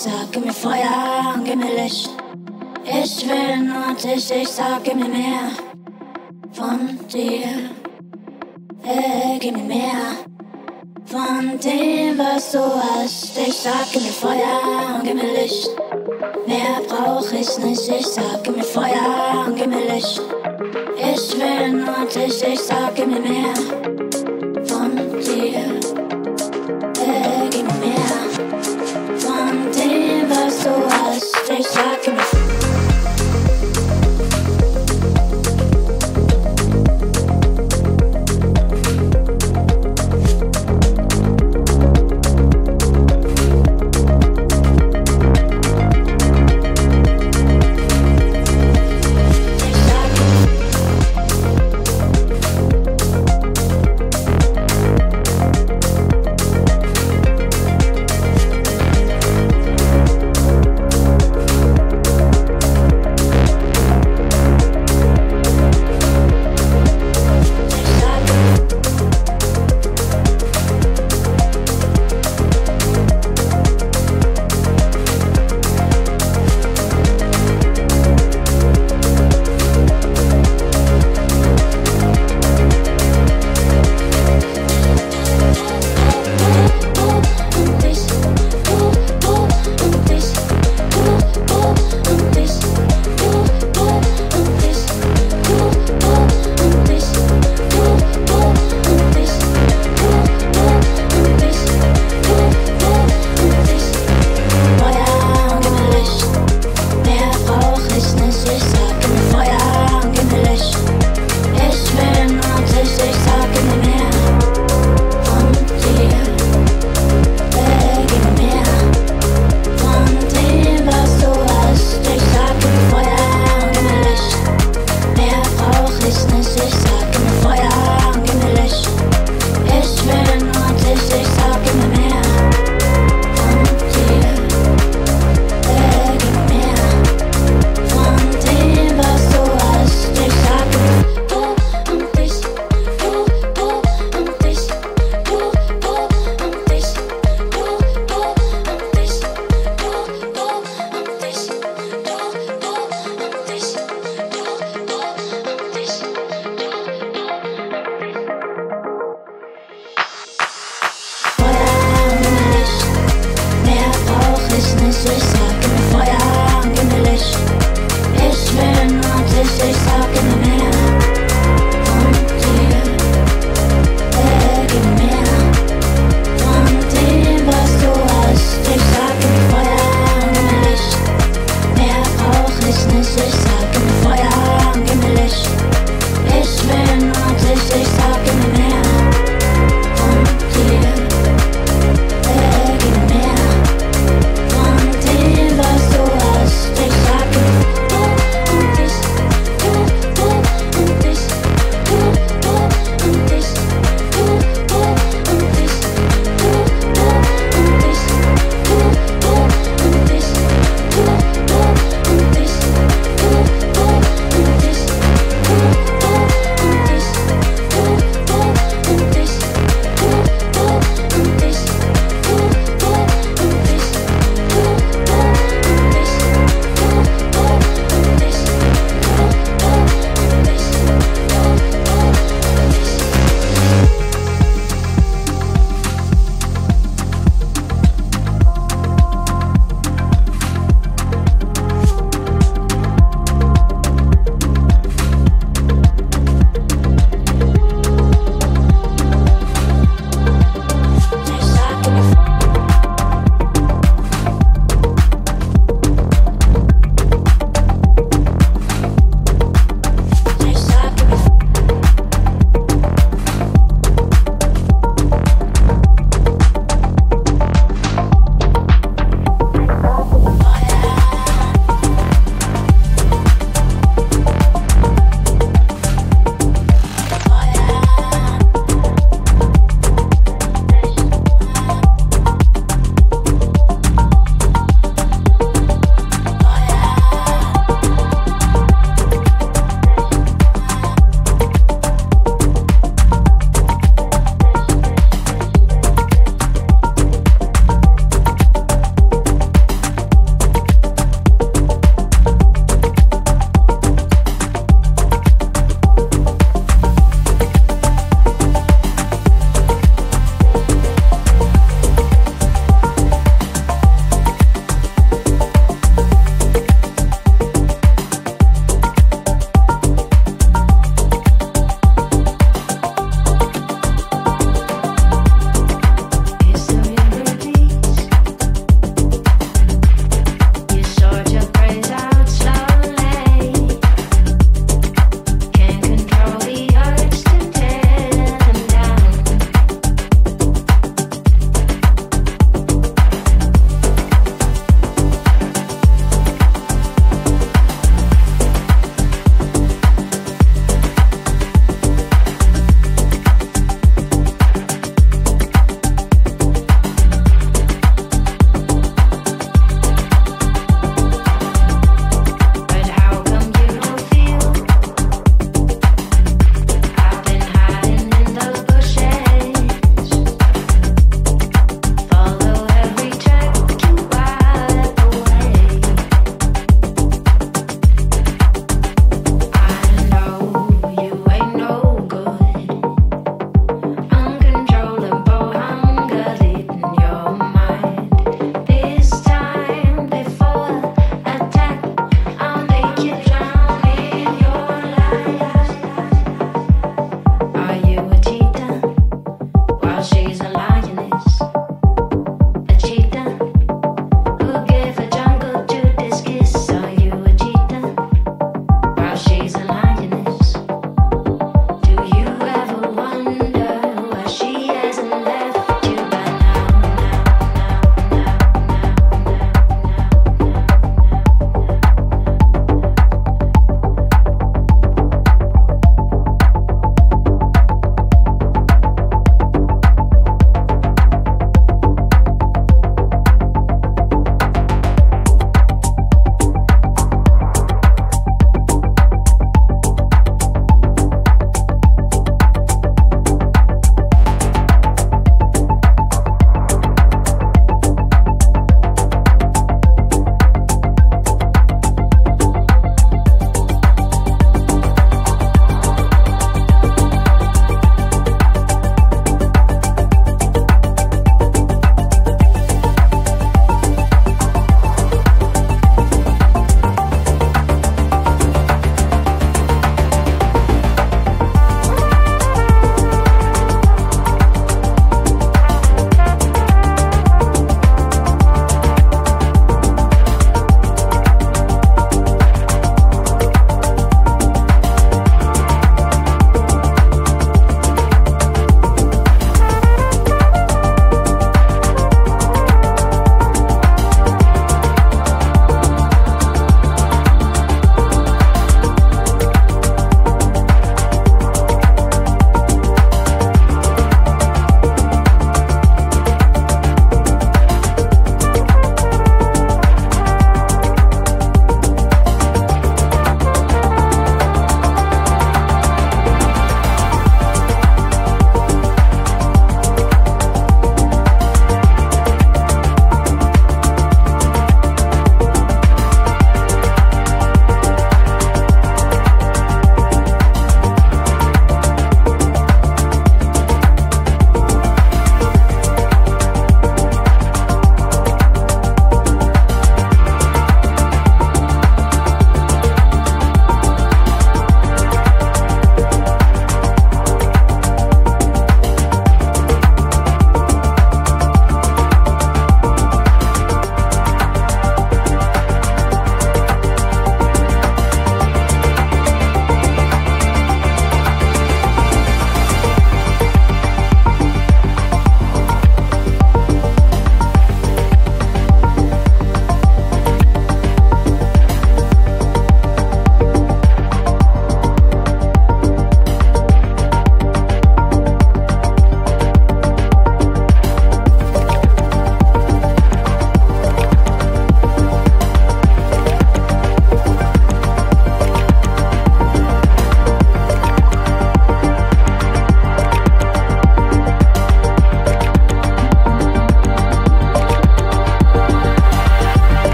sag, gib mir Feuer und gib mir Licht. Ich will nur dich, ich sag, gib mir mehr von dir. Hey, gib mir mehr von dem, was du hast. Ich sag, gib mir Feuer und gib mir Licht. Mehr brauch ich nicht, ich sag, gib mir Feuer und gib mir Licht. Ich will nur dich, ich sag, gib mir mehr hast.